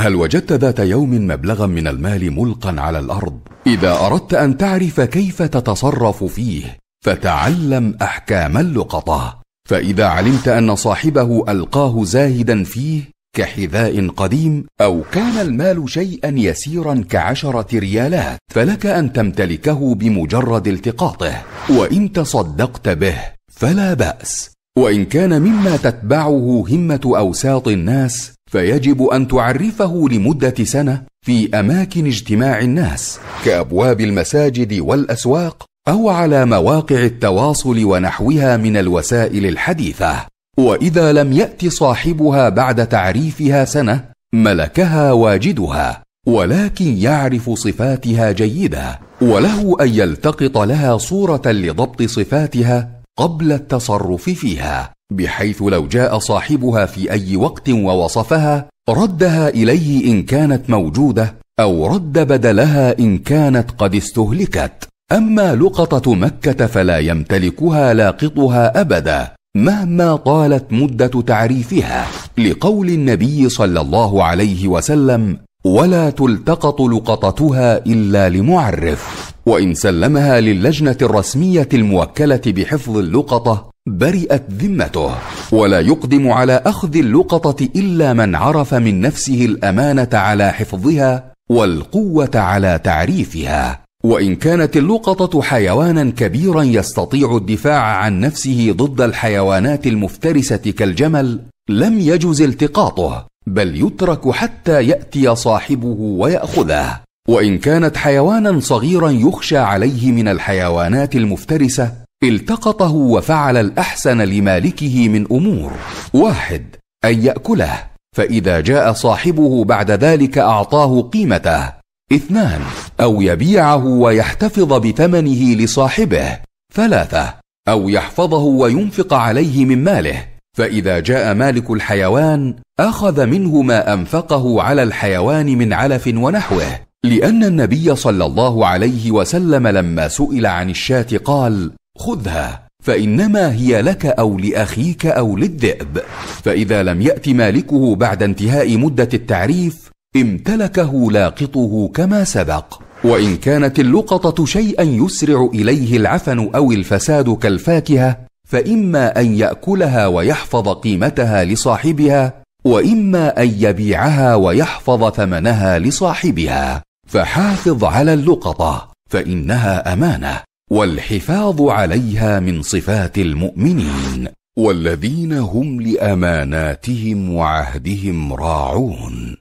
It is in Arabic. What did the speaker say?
هل وجدت ذات يوم مبلغا من المال ملقا على الأرض؟ إذا أردت أن تعرف كيف تتصرف فيه فتعلم أحكام اللقطة. فإذا علمت أن صاحبه ألقاه زاهدا فيه كحذاء قديم أو كان المال شيئا يسيرا كعشرة ريالات فلك أن تمتلكه بمجرد التقاطه. وإن تصدقت به فلا بأس. وإن كان مما تتبعه همة أوساط الناس فيجب أن تعرفه لمدة سنة في أماكن اجتماع الناس كأبواب المساجد والأسواق أو على مواقع التواصل ونحوها من الوسائل الحديثة. وإذا لم يأت صاحبها بعد تعريفها سنة ملكها واجدها ولكن يعرف صفاتها جيدة وله أن يلتقط لها صورة لضبط صفاتها قبل التصرف فيها. بحيث لو جاء صاحبها في أي وقت ووصفها ردها إليه إن كانت موجودة أو رد بدلها إن كانت قد استهلكت. أما لقطة مكة فلا يمتلكها لاقطها أبدا مهما طالت مدة تعريفها لقول النبي صلى الله عليه وسلم ولا تلتقط لقطتها إلا لمعرف. وإن سلمها للجنة الرسمية الموكلة بحفظ اللقطة برئت ذمته ولا يقدم على أخذ اللقطة إلا من عرف من نفسه الأمانة على حفظها والقوة على تعريفها. وإن كانت اللقطة حيوانا كبيرا يستطيع الدفاع عن نفسه ضد الحيوانات المفترسة كالجمل لم يجز التقاطه بل يترك حتى يأتي صاحبه ويأخذه. وإن كانت حيوانا صغيرا يخشى عليه من الحيوانات المفترسة التقطه وفعل الأحسن لمالكه من أمور. واحد أن يأكله فإذا جاء صاحبه بعد ذلك أعطاه قيمته. اثنان أو يبيعه ويحتفظ بثمنه لصاحبه. ثلاثة أو يحفظه وينفق عليه من ماله. فإذا جاء مالك الحيوان أخذ منه ما أنفقه على الحيوان من علف ونحوه. لأن النبي صلى الله عليه وسلم لما سئل عن الشاة قال خذها فإنما هي لك أو لأخيك أو للذئب. فإذا لم يأت مالكه بعد انتهاء مدة التعريف امتلكه لاقطه كما سبق. وإن كانت اللقطة شيئا يسرع إليه العفن أو الفساد كالفاكهة فإما أن يأكلها ويحفظ قيمتها لصاحبها وإما أن يبيعها ويحفظ ثمنها لصاحبها. فحافظ على اللقطة فإنها أمانة. والحفاظ عليها من صفات المؤمنين والذين هم لأماناتهم وعهدهم راعون.